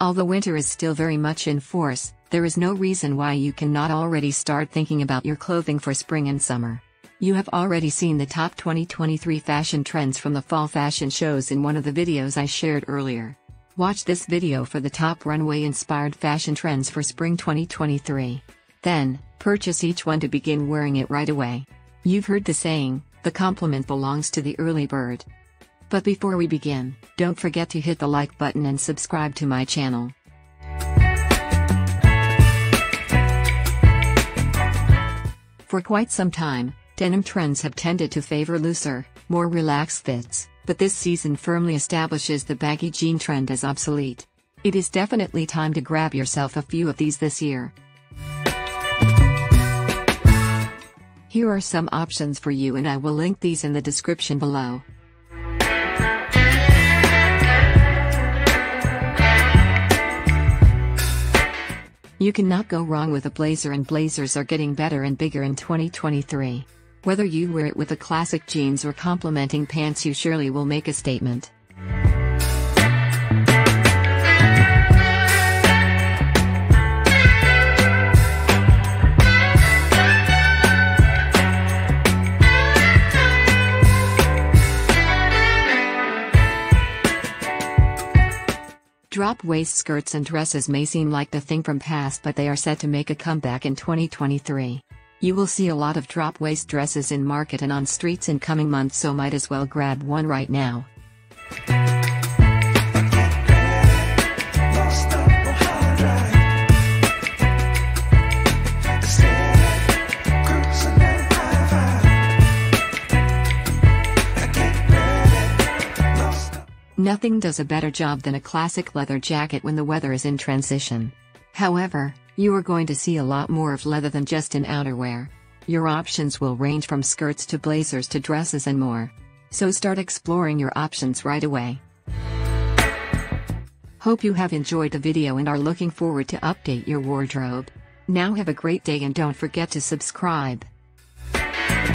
Although winter is still very much in force, there is no reason why you cannot already start thinking about your clothing for spring and summer. You have already seen the top 2023 fashion trends from the fall fashion shows in one of the videos I shared earlier. Watch this video for the top runway inspired fashion trends for spring 2023. Then, purchase each one to begin wearing it right away. You've heard the saying, the compliment belongs to the early bird. But before we begin, don't forget to hit the like button and subscribe to my channel. For quite some time, denim trends have tended to favor looser, more relaxed fits, but this season firmly establishes the baggy jean trend as obsolete. It is definitely time to grab yourself a few of these this year. Here are some options for you and I will link these in the description below. You cannot go wrong with a blazer and blazers are getting better and bigger in 2023. Whether you wear it with a classic jeans or complementing pants you surely will make a statement. Drop waist skirts and dresses may seem like the thing from past but they are set to make a comeback in 2023. You will see a lot of drop waist dresses in market and on streets in coming months so might as well grab one right now. Nothing does a better job than a classic leather jacket when the weather is in transition. However, you are going to see a lot more of leather than just in outerwear. Your options will range from skirts to blazers to dresses and more. So start exploring your options right away. Hope you have enjoyed the video and are looking forward to update your wardrobe. Now have a great day and don't forget to subscribe.